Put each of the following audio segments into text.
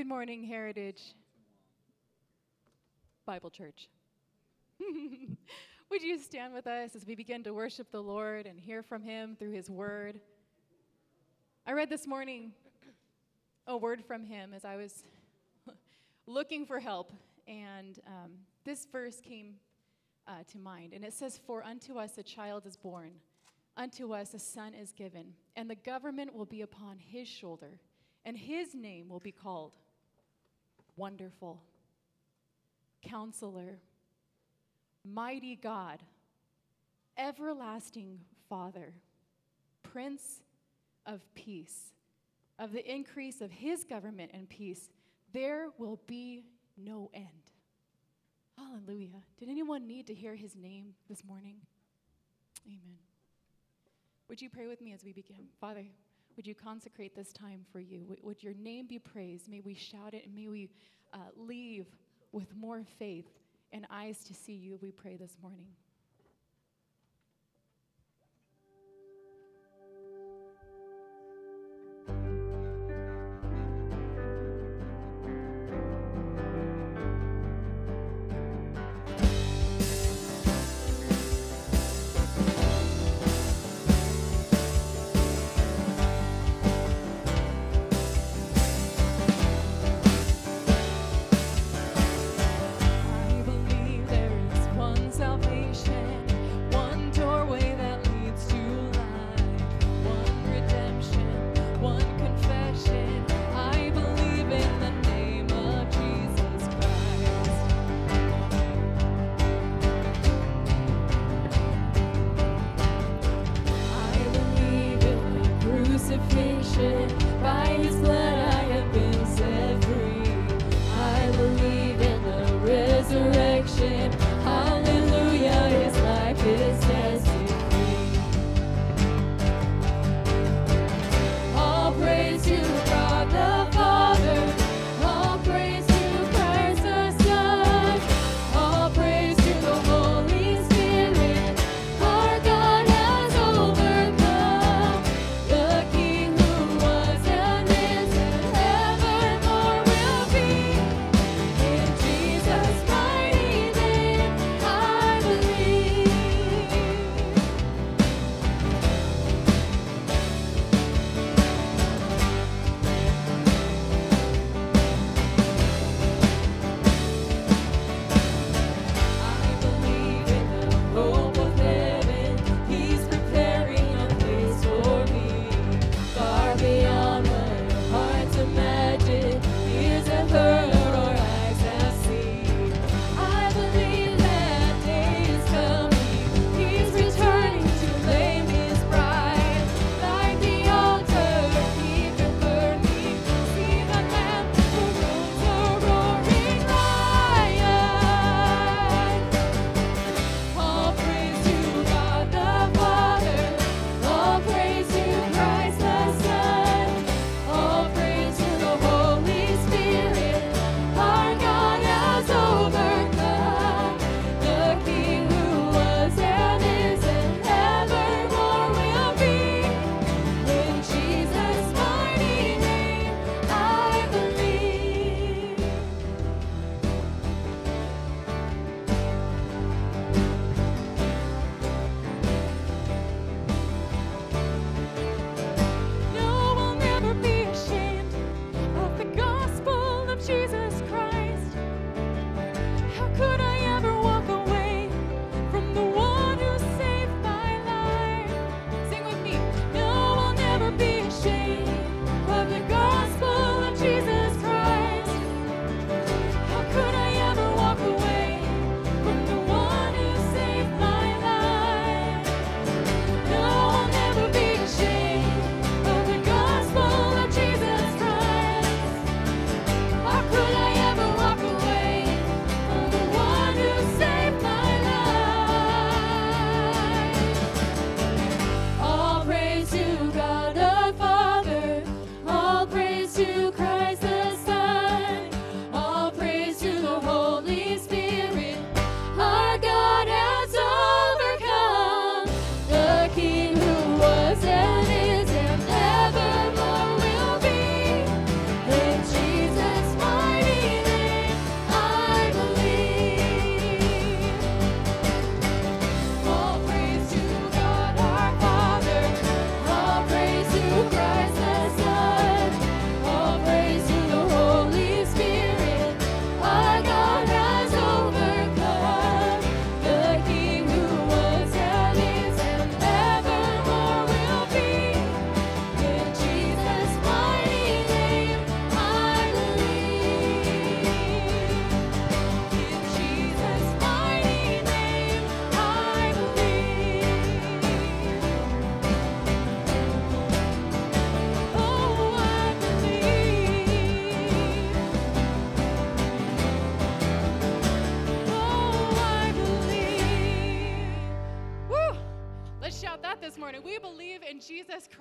Good morning, Heritage Bible Church. Would you stand with us as we begin to worship the Lord and hear from Him through His Word? I read this morning a word from Him as I was looking for help, and um, this verse came uh, to mind. And it says, For unto us a child is born, unto us a son is given, and the government will be upon His shoulder and his name will be called Wonderful, Counselor, Mighty God, Everlasting Father, Prince of Peace. Of the increase of his government and peace, there will be no end. Hallelujah. Did anyone need to hear his name this morning? Amen. Would you pray with me as we begin? Father, would you consecrate this time for you? Would, your name be praised? May we shout it and may we uh, leave with more faith and eyes to see you, we pray this morning.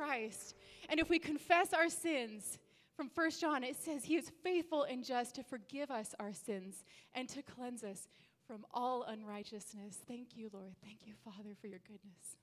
Christ. And if we confess our sins, from 1 John, it says he is faithful and just to forgive us our sins and to cleanse us from all unrighteousness. Thank you, Lord. Thank you, Father, for your goodness.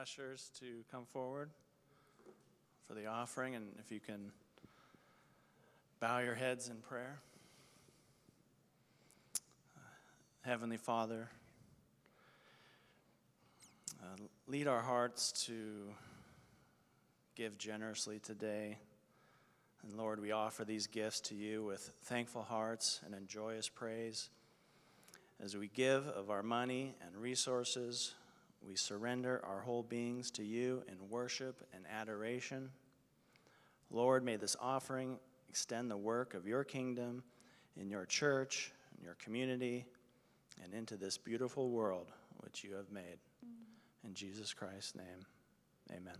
Ushers to come forward for the offering, and if you can bow your heads in prayer. Uh, Heavenly Father, uh, lead our hearts to give generously today. And Lord, we offer these gifts to you with thankful hearts and in joyous praise. As we give of our money and resources, we surrender our whole beings to you in worship and adoration. Lord, may this offering extend the work of your kingdom in your church, in your community, and into this beautiful world which you have made. In Jesus Christ's name, amen.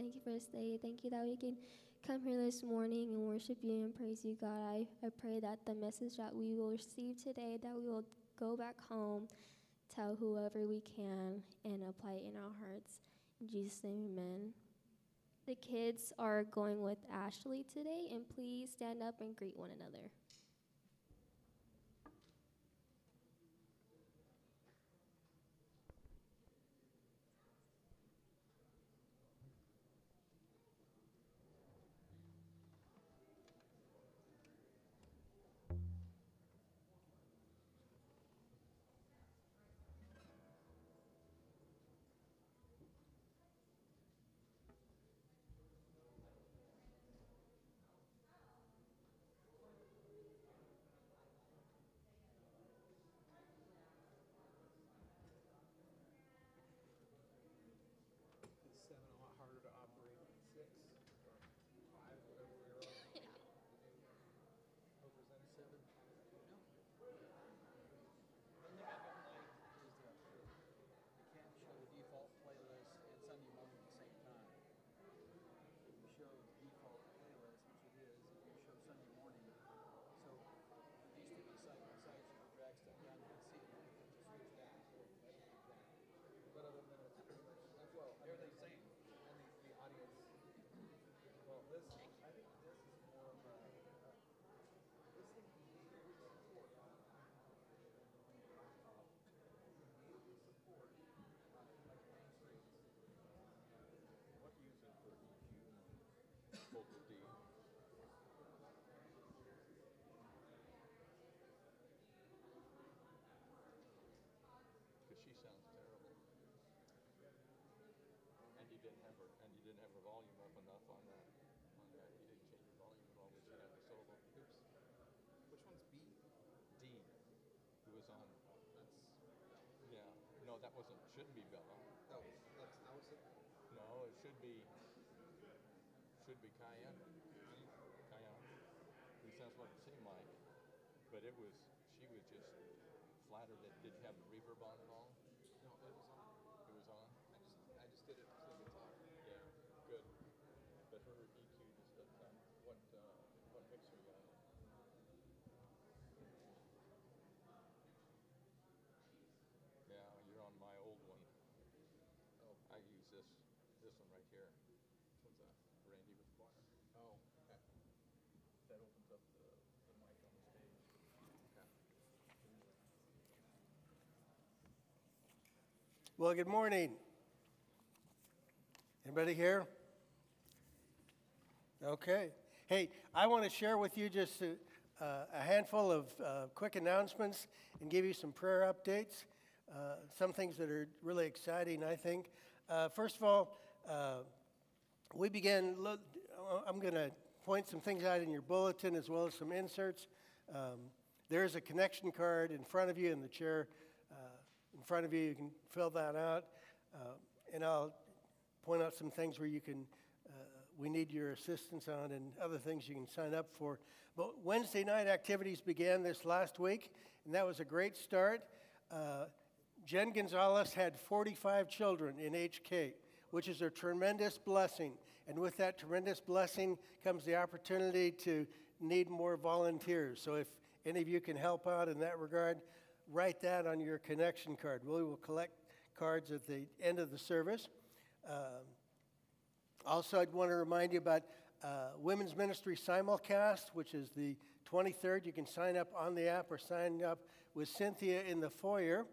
Thank you for this day. Thank you that we can come here this morning and worship you and praise you, God. I, I pray that the message that we will receive today, that we will go back home, tell whoever we can, and apply it in our hearts. In Jesus' name, amen. The kids are going with Ashley today, and please stand up and greet one another. Is seven a lot harder to operate than six or five, whatever we were on? Oh, was that a seven? No. One thing I don't like is the, you can't show the default playlist and Sunday morning at the same time. If you show the default playlist, which it is, if you show Sunday morning, so it used to be side by side, so you could drag stuff down and see it, and just switch back. But other than that, it's pretty much, that's well, They're the same. and the, the audience. Well, this, I think this is more of a, uh, this thing can be really support. Support, uh, like mainstream. What do you use it for EQ? Vocal D? Because she sounds terrible. And you didn't have her, and you didn't have her volume up enough on that, on that, you didn't change her volume at all when she had the solo. Oops, Which one's B? D, who was on, That's, yeah, no, that wasn't, shouldn't be Bella. that was, that's, it? No, it should be, should be Cayenne. Cayenne. He sounds like the same mic, but it was, she was just flattered. It did you have the reverb on at all? No, it was on. It was on? I just, I just did it to the guitar. Yeah, good. But her EQ just doesn't sound, what, uh, what mixer you got? Yeah, you're on my old one. Oh, I use this, this one right here, what's that? Randy with choir. Oh, okay. That opens up the, the mic on the stage. Well, good morning. Anybody here? Okay. Hey, I want to share with you just a, uh, a handful of uh, quick announcements and give you some prayer updates. Uh, some things that are really exciting, I think. Uh, first of all, uh, we began, lo- I'm going to point some things out in your bulletin as well as some inserts. Um, there's a connection card in front of you in the chair uh, in front of you. You can fill that out. Uh, and I'll point out some things where you can, uh, we need your assistance on and other things you can sign up for. But Wednesday night activities began this last week, and that was a great start. Uh, Jen Gonzalez had 45 children in HK, which is a tremendous blessing. And with that tremendous blessing comes the opportunity to need more volunteers. So if any of you can help out in that regard, write that on your connection card. We will collect cards at the end of the service. Um, also, I'd want to remind you about uh, Women's Ministry Simulcast, which is the 23rd. You can sign up on the app or sign up with Cynthia in the foyer.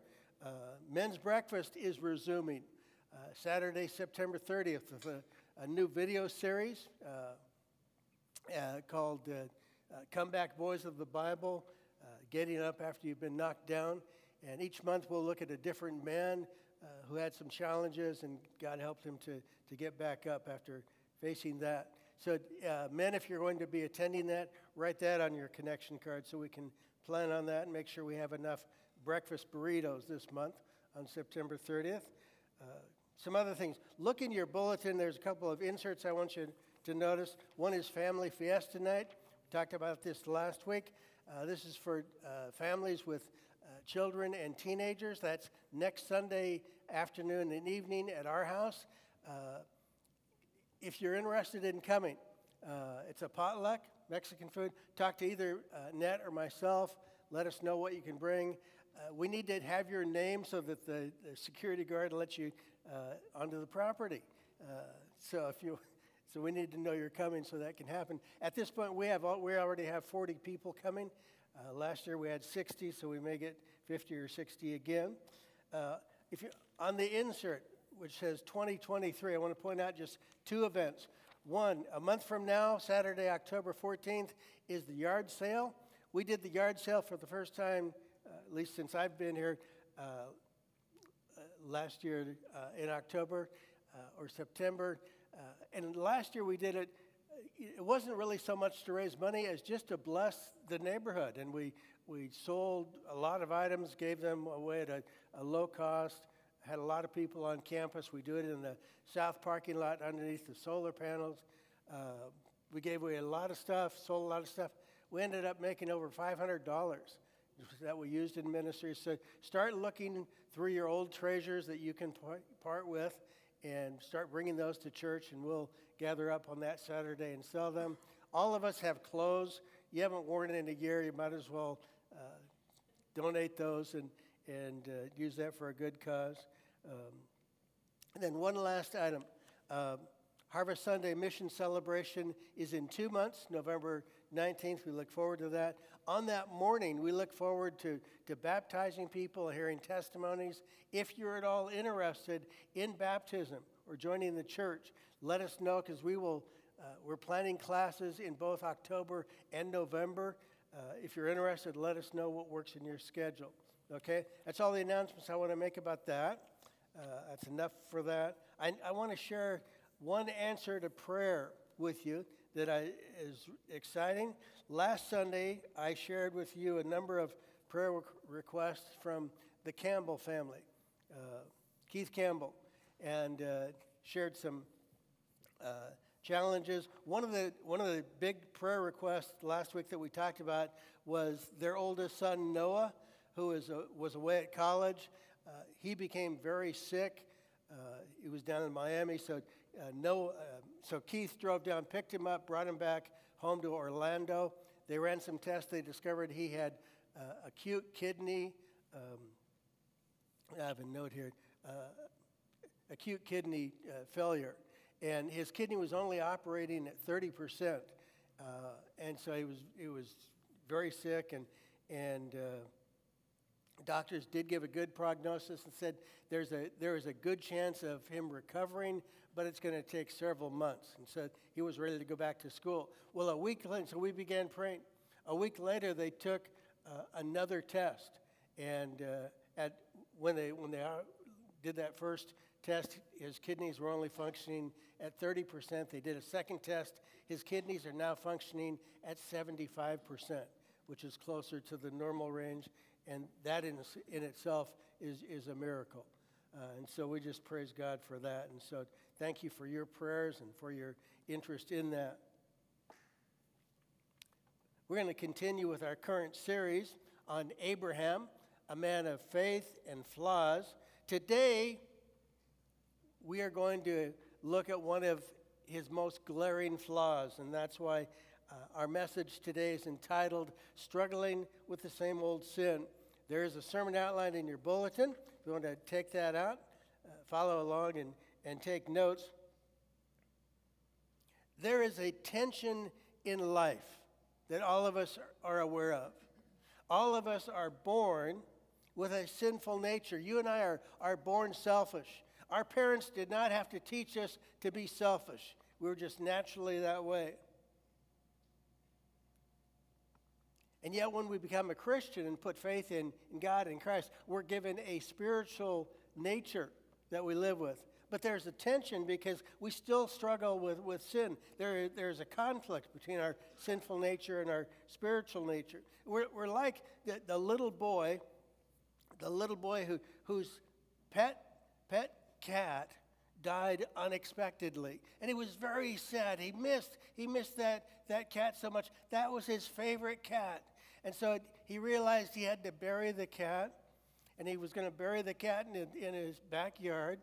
Uh, men's breakfast is resuming uh, Saturday, September 30th, with a, a new video series uh, uh, called uh, Comeback Boys of the Bible, Getting Up After You've Been Knocked Down. And each month we'll look at a different man uh, who had some challenges and God helped him to, to get back up after facing that. So, uh, men, if you're going to be attending that, write that on your connection card so we can plan on that and make sure we have enough breakfast burritos this month on September 30th. Uh, some other things. Look in your bulletin, there's a couple of inserts I want you to notice. One is Family Fiesta Night. We talked about this last week. Uh, this is for uh, families with uh, children and teenagers. That's next Sunday afternoon and evening at our house. Uh, if you're interested in coming, uh, it's a potluck, Mexican food. Talk to either Ned or myself. Let us know what you can bring. We need to have your name so that the, the security guard lets you onto the property. So if you, so we need to know you're coming so that can happen. At this point, we have we already have 40 people coming. Uh, last year we had 60, so we may get 50 or 60 again. Uh, if you on the insert, which says 2023, I want to point out just two events. One, a month from now, Saturday, October 14th, is the yard sale. We did the yard sale for the first time, uh, at least since I've been here, uh, uh, last year uh, in October or September. Uh, and last year we did it, it wasn't really so much to raise money as just to bless the neighborhood. And we, we sold a lot of items, gave them away at a, a low cost, had a lot of people on campus. We do it in the south parking lot underneath the solar panels. Uh, we gave away a lot of stuff, sold a lot of stuff. We ended up making over $500 that we used in ministry. So start looking through your old treasures that you can part with and start bringing those to church, and we'll gather up on that Saturday and sell them. All of us have clothes. You haven't worn in a year, you might as well uh, donate those and, and uh, use that for a good cause. Um, and then one last item. Um, Harvest Sunday Mission Celebration is in two months, November 19th. We look forward to that. On that morning, we look forward to, to baptizing people, hearing testimonies. If you're at all interested in baptism or joining the church, let us know because we will. Uh, we're planning classes in both October and November. Uh, if you're interested, let us know what works in your schedule. Okay? That's all the announcements I want to make about that. Uh, that's enough for that. I, I want to share one answer to prayer with you that I, is exciting. Last Sunday, I shared with you a number of prayer requests from the Campbell family, uh, Keith Campbell, and uh, shared some uh, challenges. One of the one of the big prayer requests last week that we talked about was their oldest son Noah, who is a, was away at college. Uh, he became very sick. Uh, he was down in Miami, so uh, no, uh, so Keith drove down, picked him up, brought him back home to Orlando. They ran some tests. They discovered he had uh, acute kidney. Um, I have a note here. Uh, acute kidney uh, failure, and his kidney was only operating at 30 percent, uh, and so he was he was very sick, and and doctors did give a good prognosis and said there's a there is a good chance of him recovering, but it's going to take several months, and so he was ready to go back to school. Well, a week later, so we began praying. A week later, they took uh, another test, and uh, at when they when they uh, did that first test, his kidneys were only functioning at 30%. They did a second test. His kidneys are now functioning at 75%, which is closer to the normal range. And that in, in itself is, is a miracle. Uh, and so we just praise God for that. And so thank you for your prayers and for your interest in that. We're going to continue with our current series on Abraham, a man of faith and flaws. Today, we are going to look at one of his most glaring flaws, and that's why uh, our message today is entitled Struggling with the Same Old Sin. There is a sermon outline in your bulletin. If you want to take that out, uh, follow along and, and take notes. There is a tension in life that all of us are aware of. All of us are born with a sinful nature. You and I are, are born selfish. Our parents did not have to teach us to be selfish, we were just naturally that way. And yet, when we become a Christian and put faith in, in God and Christ, we're given a spiritual nature that we live with. But there's a tension because we still struggle with, with sin. There, there's a conflict between our sinful nature and our spiritual nature. We're, we're like the, the little boy, the little boy who, whose pet, pet cat died unexpectedly. And he was very sad. He missed, he missed that, that cat so much. That was his favorite cat. And so he realized he had to bury the cat, and he was going to bury the cat in, in his backyard.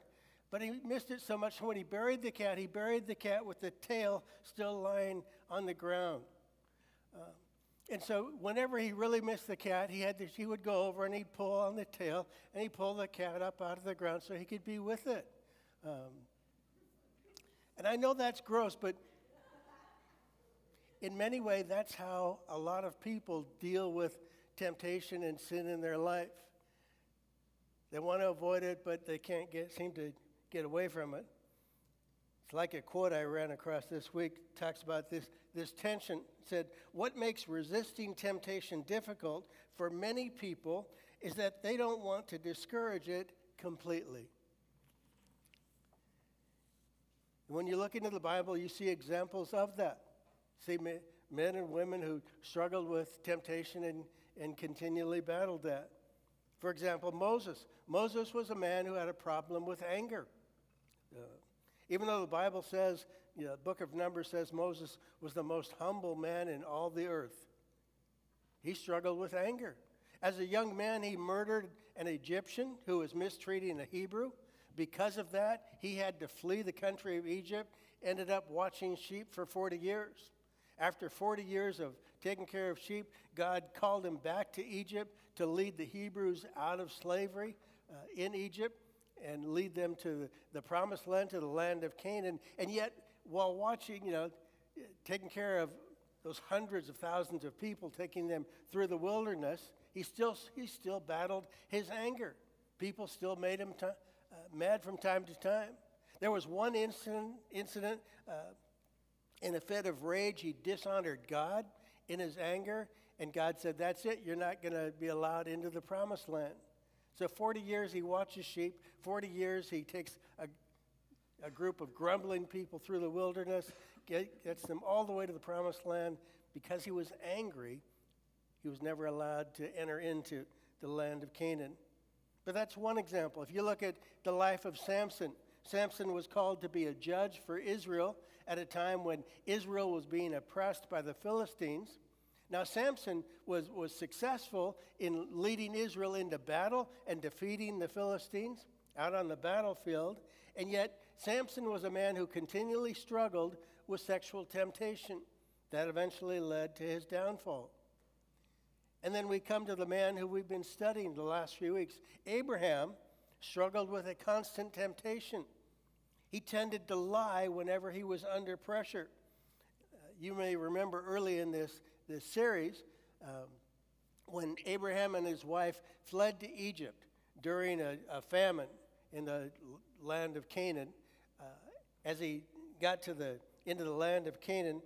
But he missed it so much when he buried the cat, he buried the cat with the tail still lying on the ground. Uh, and so, whenever he really missed the cat, he had this, he would go over and he'd pull on the tail and he'd pull the cat up out of the ground so he could be with it. Um, and I know that's gross, but in many ways, that's how a lot of people deal with temptation and sin in their life. They want to avoid it, but they can't get, seem to get away from it. It's like a quote I ran across this week talks about this, this tension. It said, What makes resisting temptation difficult for many people is that they don't want to discourage it completely. When you look into the Bible, you see examples of that. See men and women who struggled with temptation and, and continually battled that. For example, Moses. Moses was a man who had a problem with anger. Uh, even though the Bible says, you know, the book of Numbers says Moses was the most humble man in all the earth, he struggled with anger. As a young man, he murdered an Egyptian who was mistreating a Hebrew. Because of that, he had to flee the country of Egypt, ended up watching sheep for 40 years. After 40 years of taking care of sheep, God called him back to Egypt to lead the Hebrews out of slavery uh, in Egypt and lead them to the, promised land, to the land of Canaan. And yet, while watching, you know, taking care of those hundreds of thousands of people, taking them through the wilderness, he still, he still battled his anger. People still made him t- uh, mad from time to time. There was one incident, incident uh, in a fit of rage, he dishonored God in his anger, and God said, That's it, you're not going to be allowed into the promised land. So 40 years he watches sheep, 40 years he takes a, a group of grumbling people through the wilderness, get, gets them all the way to the promised land. Because he was angry, he was never allowed to enter into the land of Canaan. But that's one example. If you look at the life of Samson, Samson was called to be a judge for Israel at a time when Israel was being oppressed by the Philistines. Now, Samson was, was successful in leading Israel into battle and defeating the Philistines out on the battlefield, and yet Samson was a man who continually struggled with sexual temptation. That eventually led to his downfall. And then we come to the man who we've been studying the last few weeks. Abraham struggled with a constant temptation. He tended to lie whenever he was under pressure. Uh, you may remember early in this this series, um, when Abraham and his wife fled to Egypt during a, a famine in the land of Canaan, uh, as he got to the into the land of Canaan,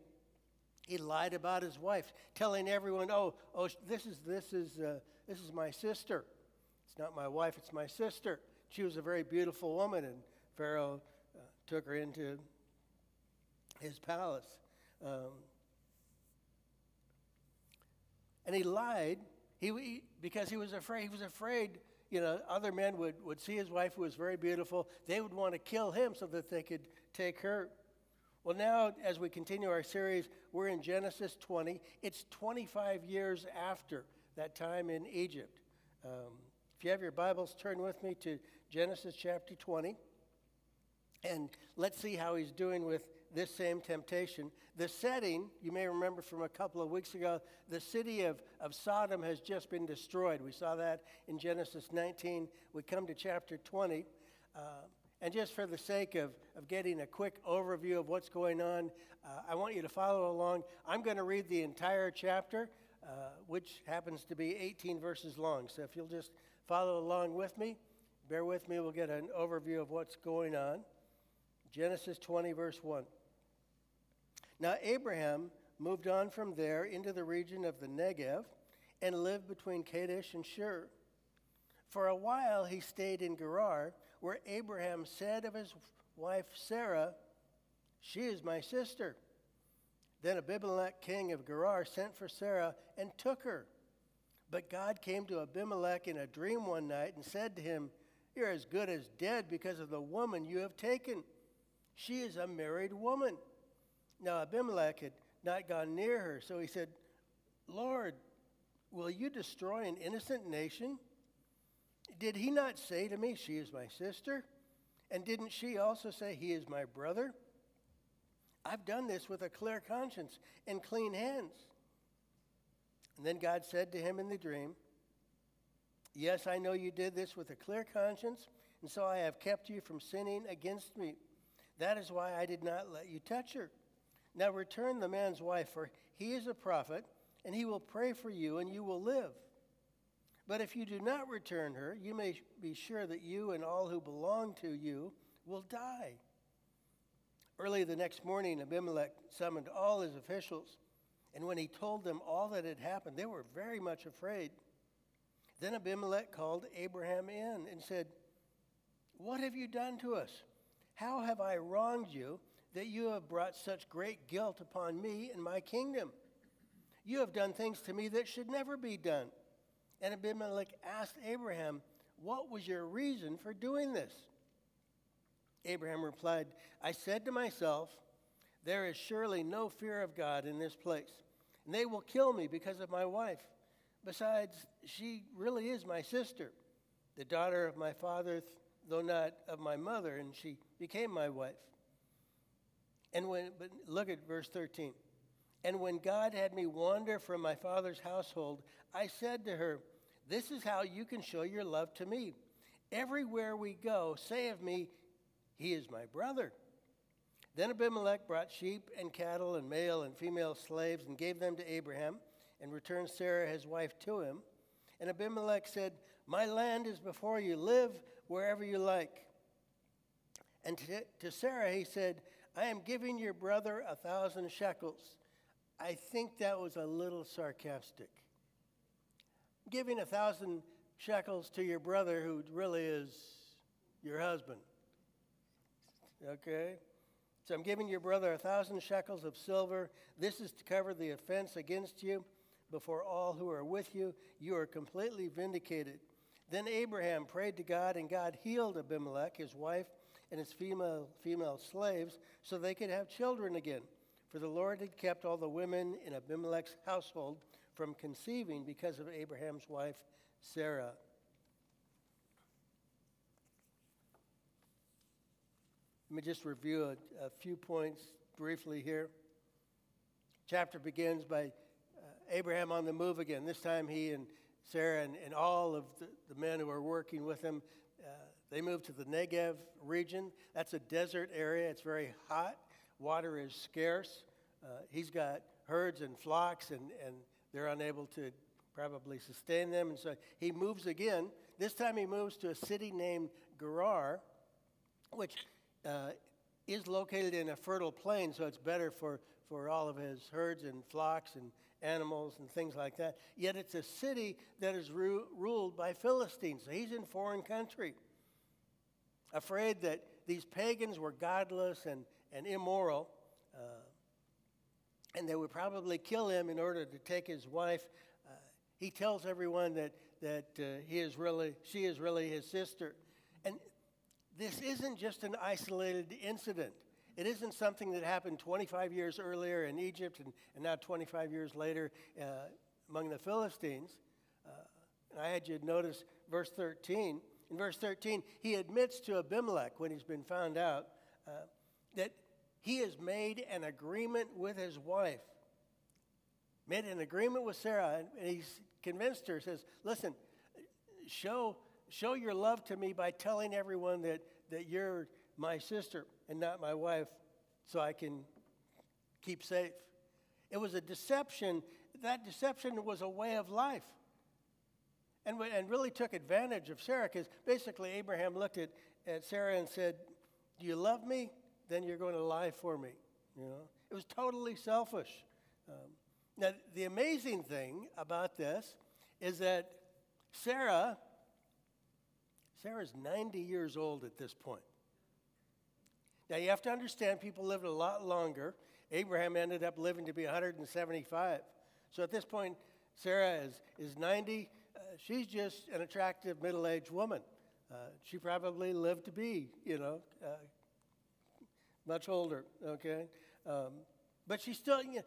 he lied about his wife, telling everyone, "Oh, oh, this is this is uh, this is my sister. It's not my wife; it's my sister." She was a very beautiful woman, and Pharaoh took her into his palace. Um, and he lied he, he, because he was afraid. He was afraid, you know, other men would, would see his wife who was very beautiful. They would want to kill him so that they could take her. Well, now, as we continue our series, we're in Genesis 20. It's 25 years after that time in Egypt. Um, if you have your Bibles, turn with me to Genesis chapter 20. And let's see how he's doing with this same temptation. The setting, you may remember from a couple of weeks ago, the city of, of Sodom has just been destroyed. We saw that in Genesis 19. We come to chapter 20. Uh, and just for the sake of, of getting a quick overview of what's going on, uh, I want you to follow along. I'm going to read the entire chapter, uh, which happens to be 18 verses long. So if you'll just follow along with me, bear with me, we'll get an overview of what's going on. Genesis 20, verse 1. Now, Abraham moved on from there into the region of the Negev and lived between Kadesh and Shur. For a while he stayed in Gerar, where Abraham said of his wife Sarah, She is my sister. Then Abimelech, king of Gerar, sent for Sarah and took her. But God came to Abimelech in a dream one night and said to him, You're as good as dead because of the woman you have taken. She is a married woman. Now Abimelech had not gone near her, so he said, Lord, will you destroy an innocent nation? Did he not say to me, She is my sister? And didn't she also say, He is my brother? I've done this with a clear conscience and clean hands. And then God said to him in the dream, Yes, I know you did this with a clear conscience, and so I have kept you from sinning against me. That is why I did not let you touch her. Now return the man's wife, for he is a prophet, and he will pray for you, and you will live. But if you do not return her, you may be sure that you and all who belong to you will die. Early the next morning, Abimelech summoned all his officials, and when he told them all that had happened, they were very much afraid. Then Abimelech called Abraham in and said, What have you done to us? How have I wronged you that you have brought such great guilt upon me and my kingdom? You have done things to me that should never be done. And Abimelech asked Abraham, What was your reason for doing this? Abraham replied, I said to myself, There is surely no fear of God in this place, and they will kill me because of my wife. Besides, she really is my sister, the daughter of my father, though not of my mother, and she became my wife. And when, but look at verse 13. And when God had me wander from my father's household, I said to her, This is how you can show your love to me. Everywhere we go, say of me, He is my brother. Then Abimelech brought sheep and cattle and male and female slaves and gave them to Abraham and returned Sarah his wife to him. And Abimelech said, My land is before you, live wherever you like. And to, to Sarah he said, I am giving your brother a thousand shekels. I think that was a little sarcastic. Giving a thousand shekels to your brother who really is your husband. Okay? So I'm giving your brother a thousand shekels of silver. This is to cover the offense against you before all who are with you. You are completely vindicated. Then Abraham prayed to God, and God healed Abimelech, his wife, and his female, female slaves so they could have children again. For the Lord had kept all the women in Abimelech's household from conceiving because of Abraham's wife, Sarah. Let me just review a, a few points briefly here. Chapter begins by Abraham on the move again. This time he and Sarah and, and all of the, the men who are working with him, uh, they moved to the Negev region. That's a desert area. It's very hot. Water is scarce. Uh, he's got herds and flocks, and, and they're unable to probably sustain them. And so he moves again. This time he moves to a city named Gerar, which uh, is located in a fertile plain, so it's better for, for all of his herds and flocks and animals and things like that. Yet it's a city that is ru- ruled by Philistines. So he's in foreign country, afraid that these pagans were godless and, and immoral, uh, and they would probably kill him in order to take his wife. Uh, he tells everyone that, that uh, he is really, she is really his sister. And this isn't just an isolated incident. It isn't something that happened 25 years earlier in Egypt and, and now 25 years later uh, among the Philistines. Uh, and I had you notice verse 13. In verse 13, he admits to Abimelech when he's been found out uh, that he has made an agreement with his wife. Made an agreement with Sarah, and, he's convinced her, says, Listen, show, show your love to me by telling everyone that, that you're my sister and not my wife so I can keep safe. It was a deception. That deception was a way of life. And, and really took advantage of Sarah because basically Abraham looked at, at Sarah and said, Do you love me? Then you're going to lie for me. You know, it was totally selfish. Um, now, the amazing thing about this is that Sarah, Sarah's 90 years old at this point. Now, you have to understand people lived a lot longer. Abraham ended up living to be 175. So at this point, Sarah is, is 90. Uh, she's just an attractive middle aged woman. Uh, she probably lived to be, you know, uh, much older, okay? Um, but she's still, you know,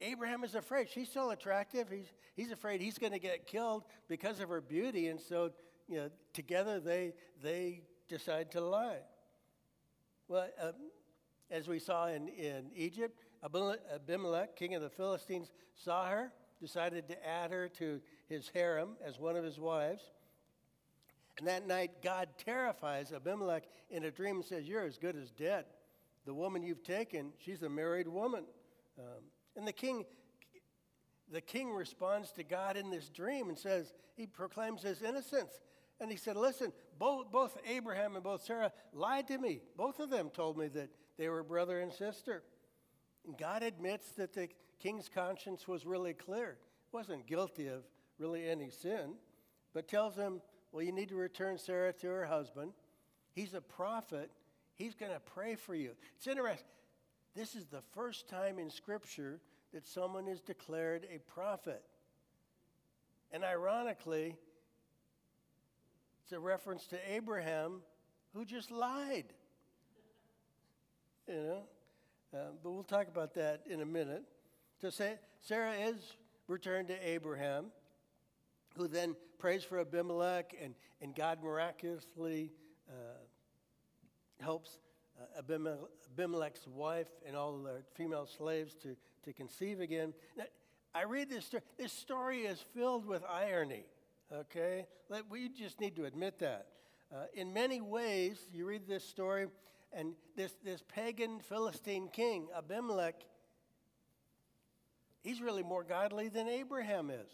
Abraham is afraid. She's still attractive. He's, he's afraid he's going to get killed because of her beauty. And so, you know, together they, they decide to lie. Well, uh, as we saw in, in Egypt, Abimelech, king of the Philistines, saw her, decided to add her to his harem as one of his wives. And that night, God terrifies Abimelech in a dream and says, You're as good as dead. The woman you've taken, she's a married woman. Um, and the king, the king responds to God in this dream and says, He proclaims his innocence. And he said, Listen, both, both Abraham and both Sarah lied to me. Both of them told me that they were brother and sister. And God admits that the king's conscience was really clear. He wasn't guilty of really any sin, but tells him, Well, you need to return Sarah to her husband. He's a prophet. He's going to pray for you. It's interesting. This is the first time in Scripture that someone is declared a prophet. And ironically, it's a reference to Abraham who just lied. You know? Um, but we'll talk about that in a minute. So say, Sarah is returned to Abraham, who then prays for Abimelech, and, and God miraculously uh, helps uh, Abimele- Abimelech's wife and all their female slaves to, to conceive again. Now, I read this story. This story is filled with irony, okay? Like, We just need to admit that. Uh, in many ways, you read this story, and this, this pagan Philistine king, Abimelech, he's really more godly than Abraham is.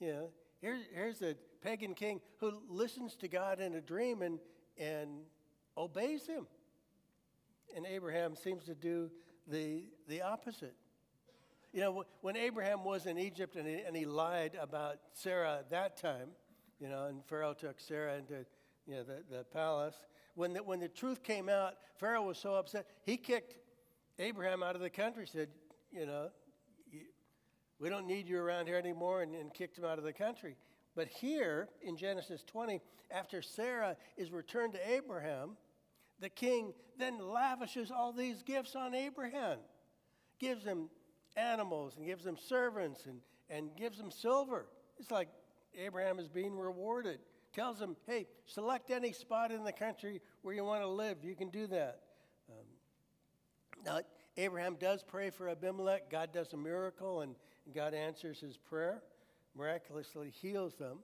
Know, here's, here's a pagan king who listens to God in a dream and, and obeys him. And Abraham seems to do the, the opposite. You know, when Abraham was in Egypt and he, and he lied about Sarah at that time, you know, and Pharaoh took Sarah into you know, the, the palace, when the, when the truth came out, Pharaoh was so upset, he kicked Abraham out of the country, said, you know, we don't need you around here anymore, and, and kicked him out of the country. But here in Genesis 20, after Sarah is returned to Abraham, the king then lavishes all these gifts on Abraham, gives him animals and gives them servants and, and gives them silver. It's like Abraham is being rewarded. Tells him, hey, select any spot in the country where you want to live. You can do that. Um, now, Abraham does pray for Abimelech. God does a miracle, and God answers his prayer, miraculously heals them.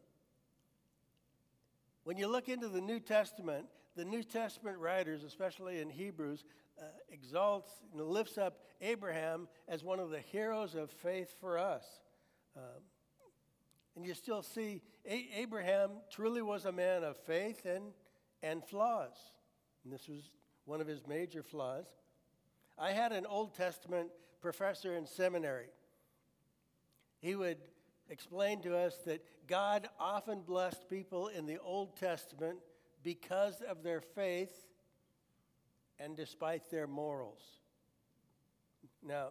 When you look into the New Testament, the New Testament writers, especially in Hebrews, uh, exalts and lifts up Abraham as one of the heroes of faith for us. Um, and you still see A- Abraham truly was a man of faith and, and flaws. And this was one of his major flaws. I had an Old Testament professor in seminary. He would explain to us that God often blessed people in the Old Testament because of their faith and despite their morals. Now,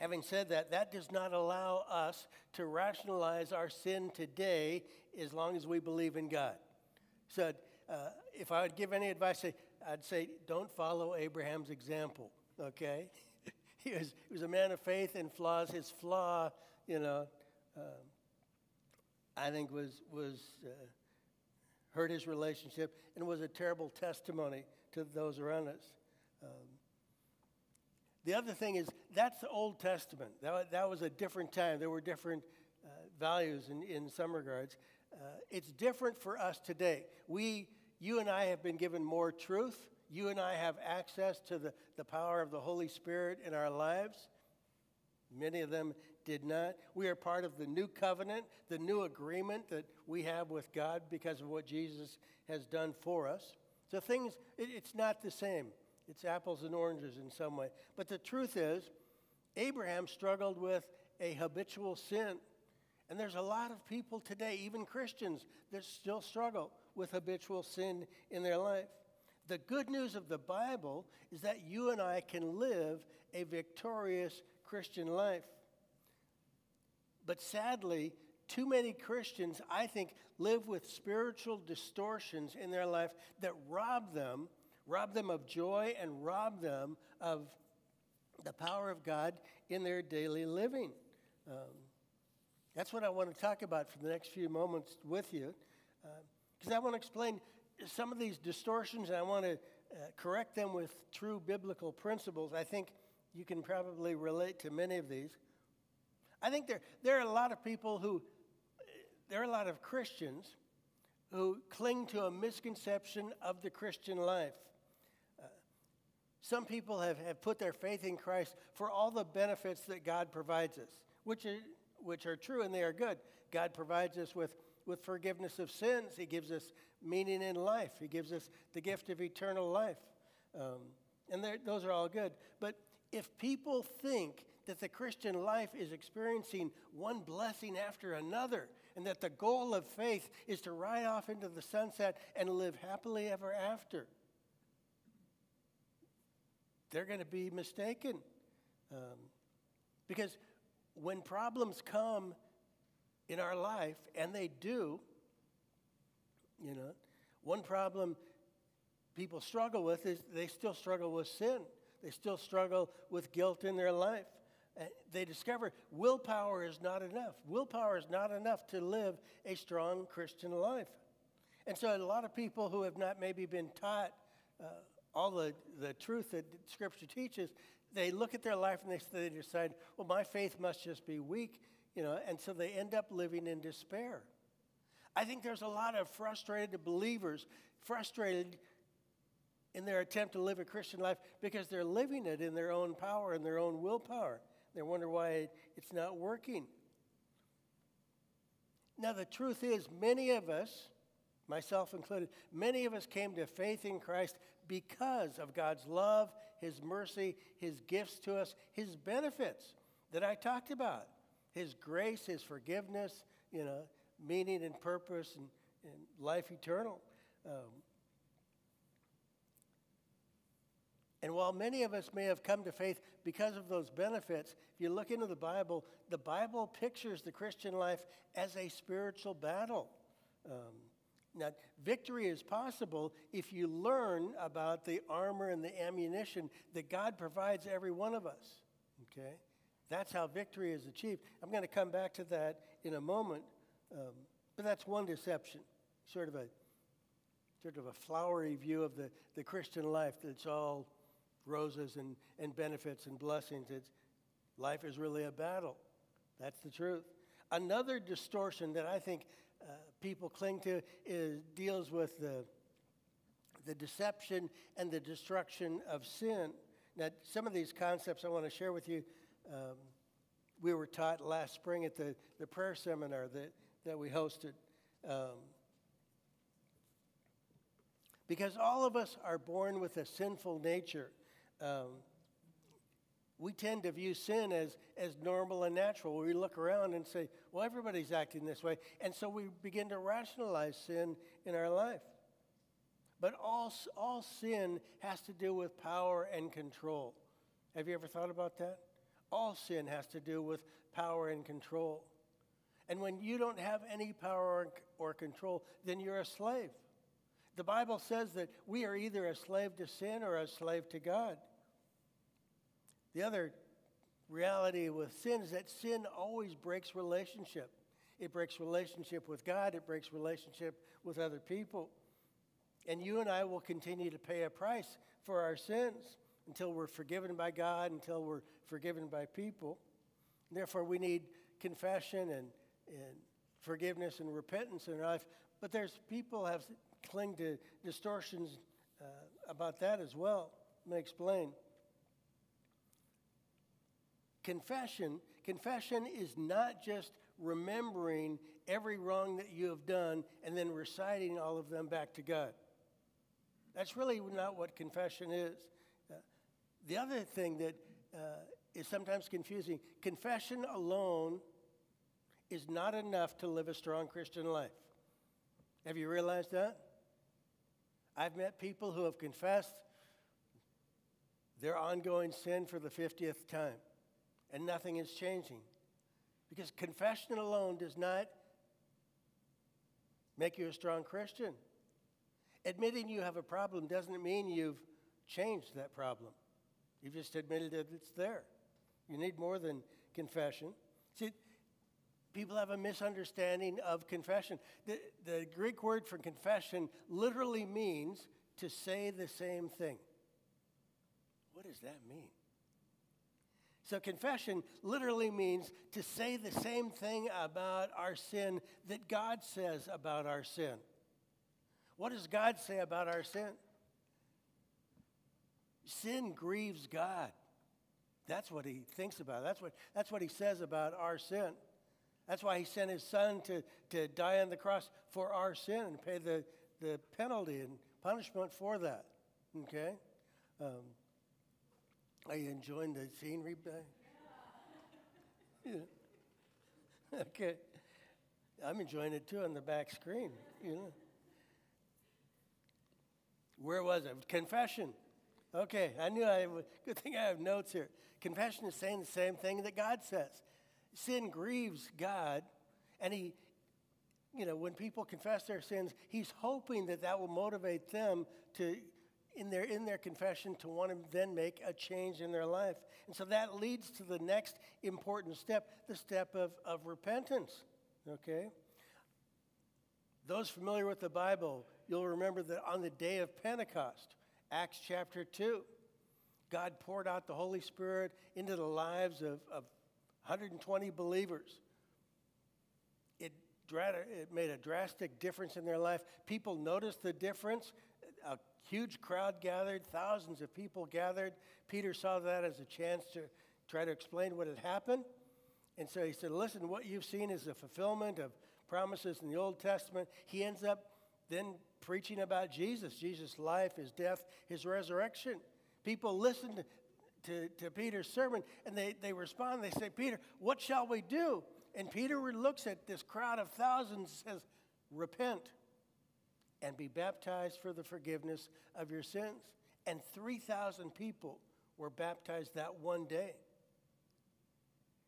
having said that, that does not allow us to rationalize our sin today as long as we believe in God. So, uh, if I would give any advice, I'd say don't follow Abraham's example, okay? he, was, he was a man of faith and flaws. His flaw, you know, um, I think was, was uh, hurt his relationship and was a terrible testimony to those around us. Um, the other thing is, that's the Old Testament. That, that was a different time. There were different uh, values in, in some regards. Uh, it's different for us today. We, you and I have been given more truth. You and I have access to the, the power of the Holy Spirit in our lives. Many of them did not. We are part of the new covenant, the new agreement that we have with God because of what Jesus has done for us. So things, it, it's not the same. It's apples and oranges in some way. But the truth is, Abraham struggled with a habitual sin. And there's a lot of people today, even Christians, that still struggle with habitual sin in their life. The good news of the Bible is that you and I can live a victorious Christian life. But sadly, too many Christians, I think, live with spiritual distortions in their life that rob them, rob them of joy, and rob them of the power of God in their daily living. Um, that's what I want to talk about for the next few moments with you. Because I want to explain some of these distortions, and I want to uh, correct them with true biblical principles. I think you can probably relate to many of these. I think there, there are a lot of people who, there are a lot of Christians who cling to a misconception of the Christian life. Uh, some people have, have put their faith in Christ for all the benefits that God provides us, which are, which are true and they are good. God provides us with, with forgiveness of sins, He gives us meaning in life, He gives us the gift of eternal life. Um, and those are all good. But if people think that the Christian life is experiencing one blessing after another, and that the goal of faith is to ride off into the sunset and live happily ever after. They're going to be mistaken. Um, because when problems come in our life, and they do, you know, one problem people struggle with is they still struggle with sin. They still struggle with guilt in their life. Uh, they discover willpower is not enough. Willpower is not enough to live a strong Christian life. And so, a lot of people who have not maybe been taught uh, all the, the truth that Scripture teaches, they look at their life and they, they decide, well, my faith must just be weak, you know, and so they end up living in despair. I think there's a lot of frustrated believers, frustrated in their attempt to live a Christian life because they're living it in their own power and their own willpower. They wonder why it's not working. Now, the truth is, many of us, myself included, many of us came to faith in Christ because of God's love, His mercy, His gifts to us, His benefits that I talked about His grace, His forgiveness, you know, meaning and purpose and, and life eternal. Um, And while many of us may have come to faith because of those benefits, if you look into the Bible, the Bible pictures the Christian life as a spiritual battle. Um, now, victory is possible if you learn about the armor and the ammunition that God provides every one of us. Okay? That's how victory is achieved. I'm going to come back to that in a moment. Um, but that's one deception, sort of a sort of a flowery view of the, the Christian life that's all roses and, and benefits and blessings. It's, life is really a battle. That's the truth. Another distortion that I think uh, people cling to is, deals with the, the deception and the destruction of sin. Now, some of these concepts I want to share with you. Um, we were taught last spring at the, the prayer seminar that, that we hosted. Um, because all of us are born with a sinful nature um, we tend to view sin as, as normal and natural. We look around and say, well, everybody's acting this way. And so we begin to rationalize sin in our life. But all, all sin has to do with power and control. Have you ever thought about that? All sin has to do with power and control. And when you don't have any power or control, then you're a slave. The Bible says that we are either a slave to sin or a slave to God. The other reality with sin is that sin always breaks relationship. It breaks relationship with God, it breaks relationship with other people. And you and I will continue to pay a price for our sins until we're forgiven by God, until we're forgiven by people. Therefore, we need confession and, and forgiveness and repentance in our life. But there's people have cling to distortions uh, about that as well. Let me explain. Confession, confession is not just remembering every wrong that you have done and then reciting all of them back to God. That's really not what confession is. Uh, the other thing that uh, is sometimes confusing confession alone is not enough to live a strong Christian life. Have you realized that? I've met people who have confessed their ongoing sin for the 50th time and nothing is changing. Because confession alone does not make you a strong Christian. Admitting you have a problem doesn't mean you've changed that problem. You've just admitted that it's there. You need more than confession. See, People have a misunderstanding of confession. The, the Greek word for confession literally means to say the same thing. What does that mean? So, confession literally means to say the same thing about our sin that God says about our sin. What does God say about our sin? Sin grieves God. That's what he thinks about. That's what, that's what he says about our sin. That's why he sent his son to, to die on the cross for our sin and pay the, the penalty and punishment for that. Okay? Um, are you enjoying the scenery? Yeah. Okay. I'm enjoying it too on the back screen, you know. Where was it? Confession. Okay, I knew I. Good thing I have notes here. Confession is saying the same thing that God says. Sin grieves God, and He, you know, when people confess their sins, He's hoping that that will motivate them to, in their, in their confession, to want to then make a change in their life. And so that leads to the next important step, the step of, of repentance. Okay? Those familiar with the Bible, you'll remember that on the day of Pentecost, Acts chapter 2, God poured out the Holy Spirit into the lives of, of 120 believers. It, it made a drastic difference in their life. People noticed the difference. Huge crowd gathered, thousands of people gathered. Peter saw that as a chance to try to explain what had happened. And so he said, Listen, what you've seen is a fulfillment of promises in the Old Testament. He ends up then preaching about Jesus, Jesus' life, his death, his resurrection. People listened to, to, to, Peter's sermon and they, they respond. They say, Peter, what shall we do? And Peter looks at this crowd of thousands and says, Repent and be baptized for the forgiveness of your sins. And 3,000 people were baptized that one day.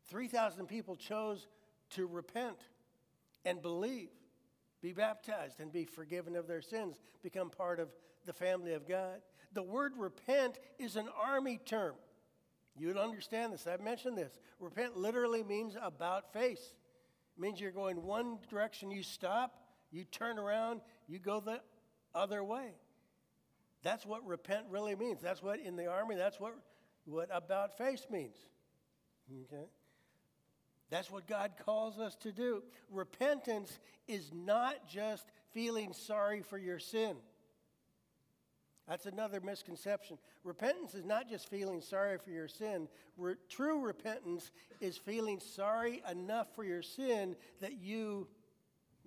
3,000 people chose to repent and believe, be baptized, and be forgiven of their sins, become part of the family of God. The word repent is an army term. You'd understand this. I've mentioned this. Repent literally means about face. It means you're going one direction, you stop, you turn around, you go the other way. That's what repent really means. That's what in the army, that's what, what about face means. Okay? That's what God calls us to do. Repentance is not just feeling sorry for your sin. That's another misconception. Repentance is not just feeling sorry for your sin. Re- true repentance is feeling sorry enough for your sin that you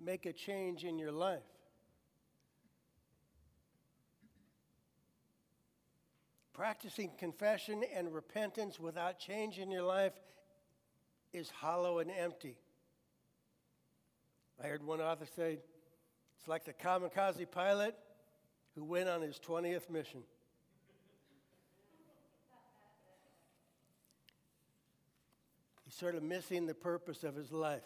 make a change in your life. Practicing confession and repentance without change in your life is hollow and empty. I heard one author say it's like the kamikaze pilot who went on his 20th mission. He's sort of missing the purpose of his life.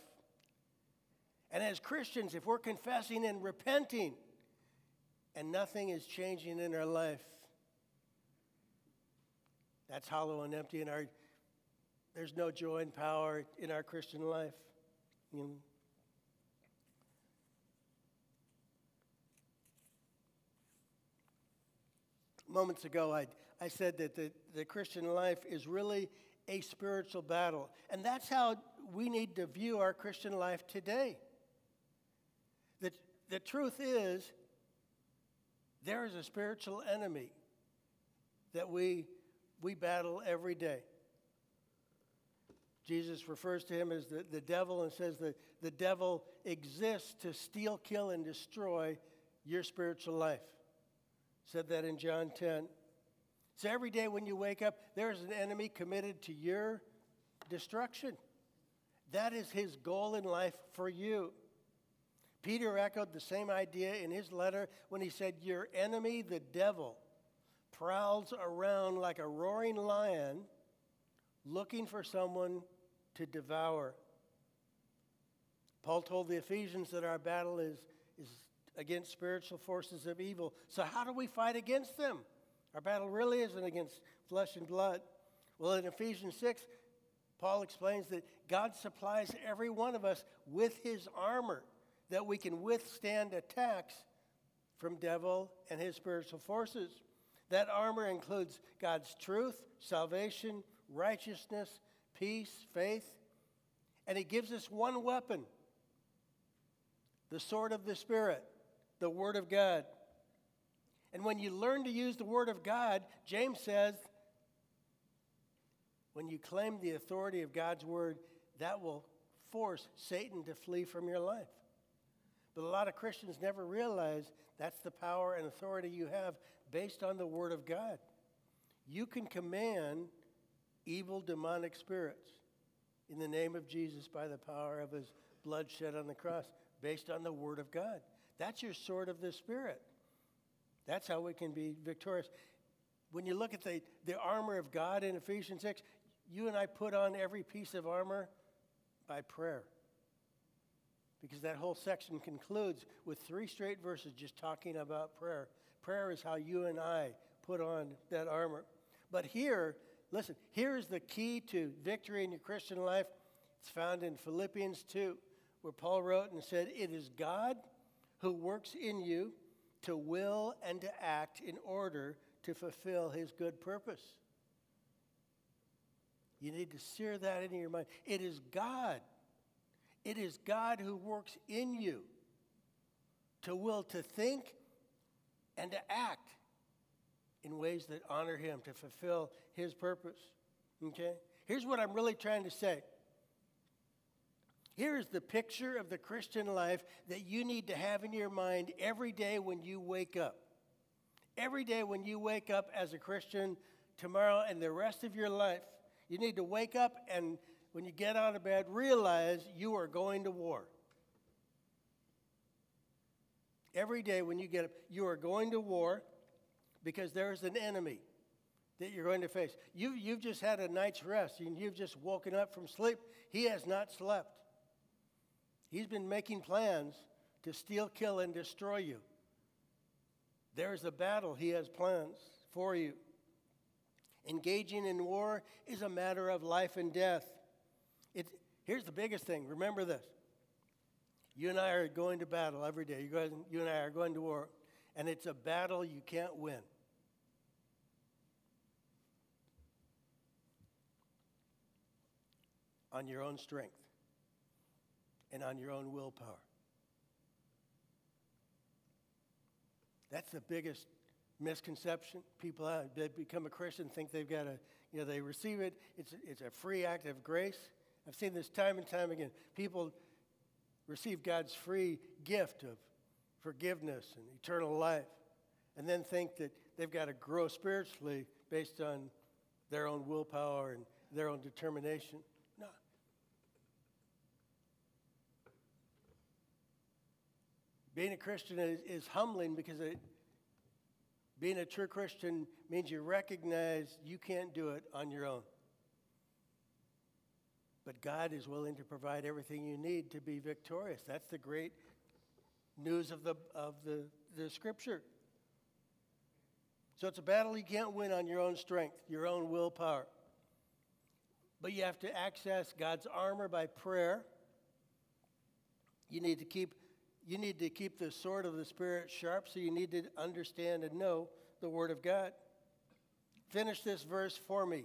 And as Christians, if we're confessing and repenting and nothing is changing in our life, that's hollow and empty in our there's no joy and power in our Christian life. You know? Moments ago, I, I said that the, the Christian life is really a spiritual battle. And that's how we need to view our Christian life today. The, truth is, there is a spiritual enemy that we, we battle every day. Jesus refers to him as the, the devil and says that the devil exists to steal, kill, and destroy your spiritual life. Said that in John 10. So every day when you wake up, there's an enemy committed to your destruction. That is his goal in life for you. Peter echoed the same idea in his letter when he said, Your enemy, the devil, prowls around like a roaring lion looking for someone to devour. Paul told the Ephesians that our battle is, is against spiritual forces of evil. So, how do we fight against them? Our battle really isn't against flesh and blood. Well, in Ephesians 6, Paul explains that God supplies every one of us with his armor that we can withstand attacks from devil and his spiritual forces. That armor includes God's truth, salvation, righteousness, peace, faith, and he gives us one weapon the sword of the Spirit, the Word of God. And when you learn to use the Word of God, James says, when you claim the authority of God's Word, that will force Satan to flee from your life. But a lot of Christians never realize that's the power and authority you have based on the Word of God. You can command evil demonic spirits in the name of Jesus by the power of His blood shed on the cross based on the Word of God. That's your sword of the Spirit. That's how we can be victorious. When you look at the, the armor of God in Ephesians 6, you and I put on every piece of armor by prayer. Because that whole section concludes with three straight verses just talking about prayer. Prayer is how you and I put on that armor. But here, listen, here's the key to victory in your Christian life. It's found in Philippians 2 where Paul wrote and said, It is God who works in you to will and to act in order to fulfill his good purpose. You need to sear that into your mind. It is God. It is God who works in you to will to think and to act in ways that honor him, to fulfill his purpose. Okay? Here's what I'm really trying to say here is the picture of the Christian life that you need to have in your mind every day when you wake up. Every day when you wake up as a Christian, tomorrow and the rest of your life, you need to wake up and when you get out of bed, realize you are going to war. Every day when you get up, you are going to war because there is an enemy that you're going to face. You, you've just had a night's rest and you've just woken up from sleep. He has not slept. He's been making plans to steal, kill, and destroy you. There's a battle he has plans for you. Engaging in war is a matter of life and death. It, here's the biggest thing remember this. You and I are going to battle every day. You, guys, you and I are going to war, and it's a battle you can't win. On your own strength and on your own willpower. That's the biggest misconception. People have, that become a Christian think they've got to, you know, they receive it. It's, it's a free act of grace. I've seen this time and time again. People receive God's free gift of forgiveness and eternal life and then think that they've got to grow spiritually based on their own willpower and their own determination. No. Being a Christian is, is humbling because it, being a true Christian means you recognize you can't do it on your own. But God is willing to provide everything you need to be victorious. That's the great news of the, of the, the scripture. So it's a battle you can't win on your own strength, your own willpower. But you have to access God's armor by prayer. You need to keep you need to keep the sword of the Spirit sharp, so you need to understand and know the Word of God. Finish this verse for me.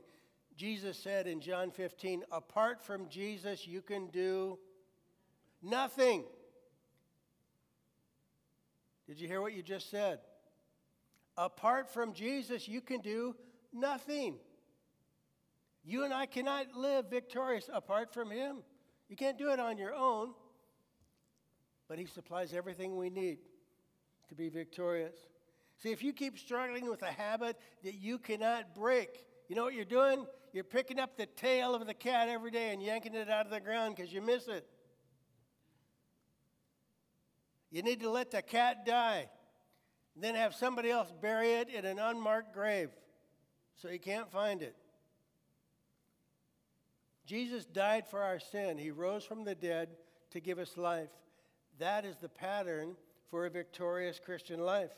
Jesus said in John 15, apart from Jesus, you can do nothing. Did you hear what you just said? Apart from Jesus, you can do nothing. You and I cannot live victorious apart from Him. You can't do it on your own but He supplies everything we need to be victorious. See, if you keep struggling with a habit that you cannot break, you know what you're doing? You're picking up the tail of the cat every day and yanking it out of the ground because you miss it. You need to let the cat die, then have somebody else bury it in an unmarked grave so you can't find it. Jesus died for our sin. He rose from the dead to give us life. That is the pattern for a victorious Christian life.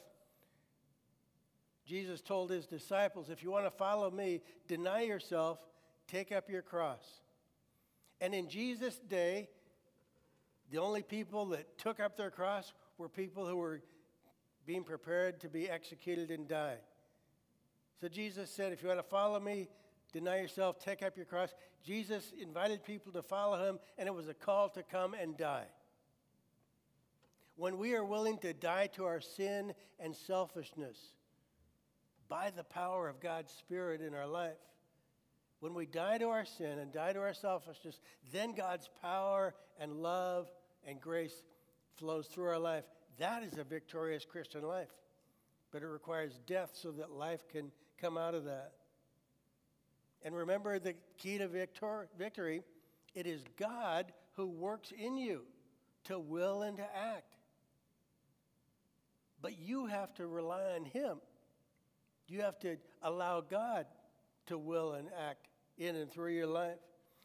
Jesus told his disciples, if you want to follow me, deny yourself, take up your cross, And in Jesus' day, the only people that took up their cross were people who were being prepared to be executed and die. So Jesus said, if you want to follow me, deny yourself, take up your cross. Jesus invited people to follow him, and it was a call to come and die. When we are willing to die to our sin and selfishness by the power of God's Spirit in our life, when we die to our sin and die to our selfishness, then God's power and love and grace flows through our life. That is a victorious Christian life. But it requires death so that life can come out of that. And remember the key to victor- victory it is God who works in you to will and to act. But you have to rely on Him. You have to allow God to will and act in and through your life.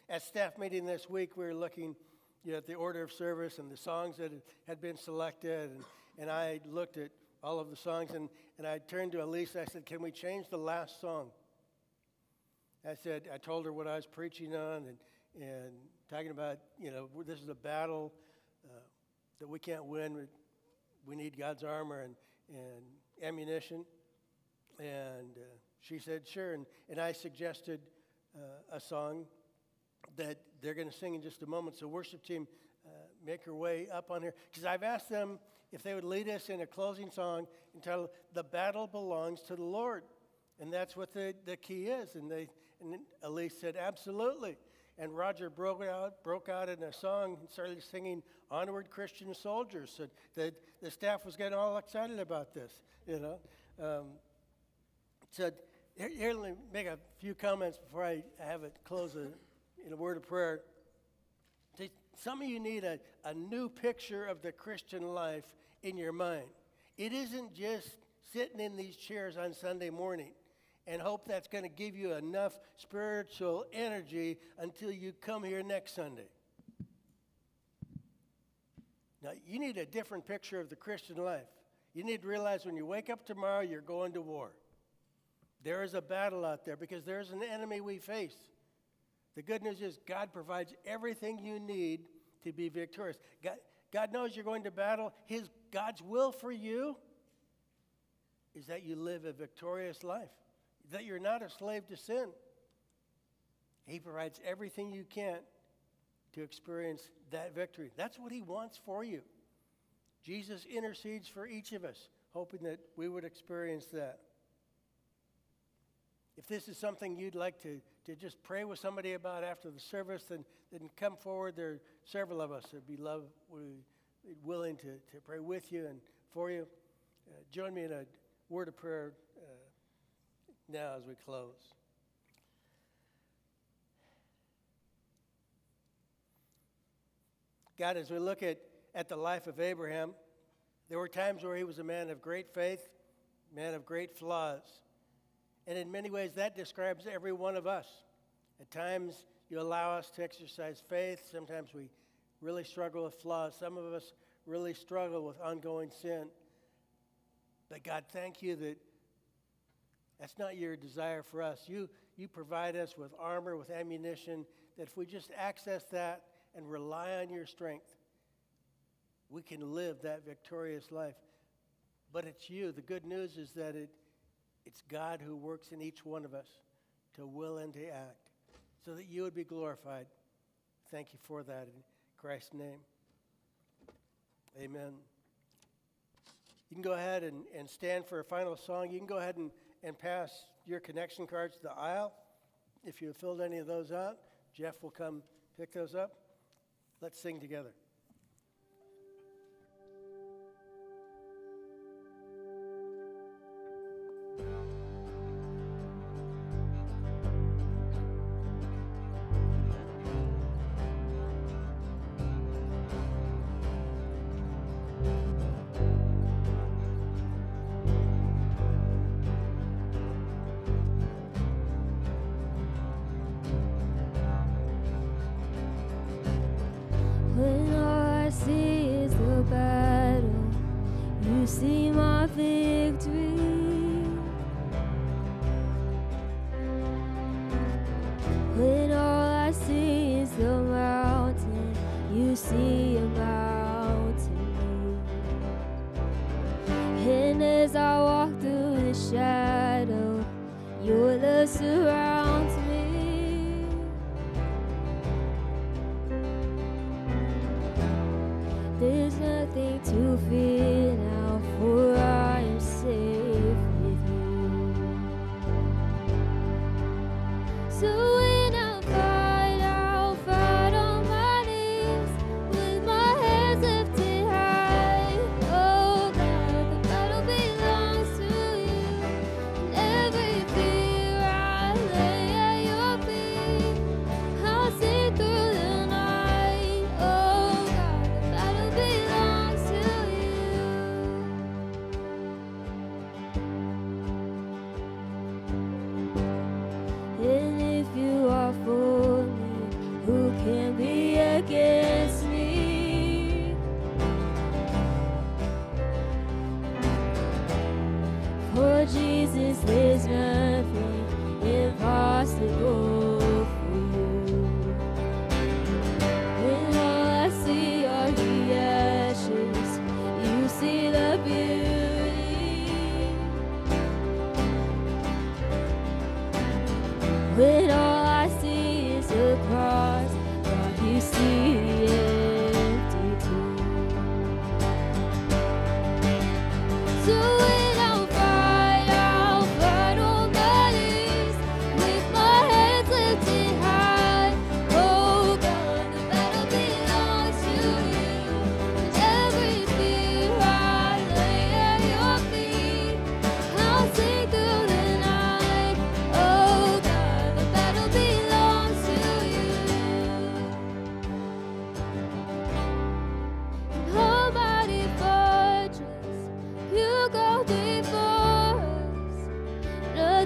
At staff meeting this week, we were looking you know, at the order of service and the songs that had been selected. And, and I looked at all of the songs and, and I turned to Elise. I said, Can we change the last song? I said, I told her what I was preaching on and, and talking about, you know, this is a battle uh, that we can't win. We need God's armor and, and ammunition. And uh, she said, sure. And, and I suggested uh, a song that they're going to sing in just a moment. So, worship team, uh, make your way up on here. Because I've asked them if they would lead us in a closing song entitled The Battle Belongs to the Lord. And that's what the, the key is. And, they, and Elise said, absolutely. And Roger broke out, broke out in a song and started singing Onward Christian Soldiers. So the, the staff was getting all excited about this, you know. Um, so here, here, let me make a few comments before I have it close a, in a word of prayer. Some of you need a, a new picture of the Christian life in your mind. It isn't just sitting in these chairs on Sunday morning and hope that's going to give you enough spiritual energy until you come here next Sunday. Now, you need a different picture of the Christian life. You need to realize when you wake up tomorrow, you're going to war. There is a battle out there because there's an enemy we face. The good news is God provides everything you need to be victorious. God, God knows you're going to battle. His God's will for you is that you live a victorious life, that you're not a slave to sin. He provides everything you can to experience that victory. That's what He wants for you. Jesus intercedes for each of us, hoping that we would experience that. If this is something you'd like to, to just pray with somebody about after the service, then, then come forward. There are several of us that would be love, willing to, to pray with you and for you. Uh, join me in a word of prayer uh, now as we close. God, as we look at, at the life of Abraham, there were times where he was a man of great faith, man of great flaws. And in many ways, that describes every one of us. At times, you allow us to exercise faith. Sometimes we really struggle with flaws. Some of us really struggle with ongoing sin. But God, thank you that that's not your desire for us. You, you provide us with armor, with ammunition, that if we just access that and rely on your strength, we can live that victorious life. But it's you. The good news is that it, it's God who works in each one of us to will and to act so that you would be glorified. Thank you for that in Christ's name. Amen. You can go ahead and, and stand for a final song. You can go ahead and, and pass your connection cards to the aisle. If you filled any of those out, Jeff will come pick those up. Let's sing together.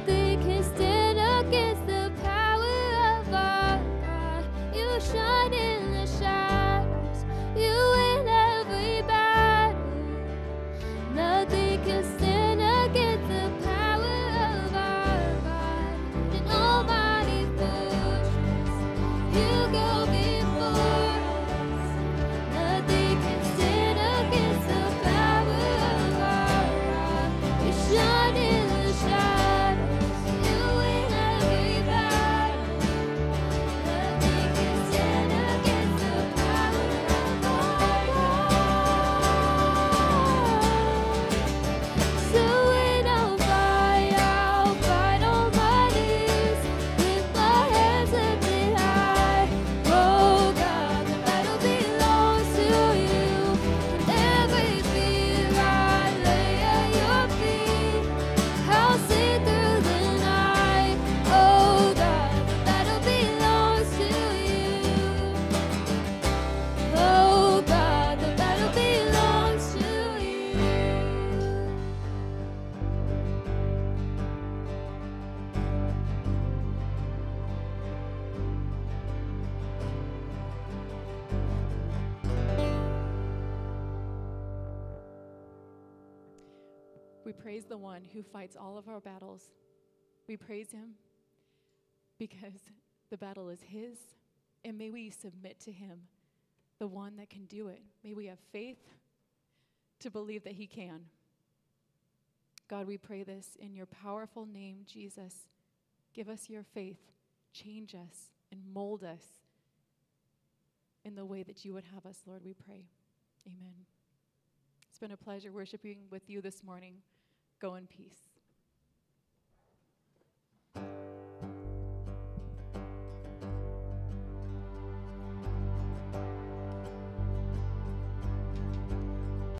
thickest who fights all of our battles. We praise him because the battle is his, and may we submit to him, the one that can do it. May we have faith to believe that he can. God, we pray this in your powerful name, Jesus. Give us your faith, change us, and mold us in the way that you would have us, Lord, we pray. Amen. It's been a pleasure worshiping with you this morning. Go in peace.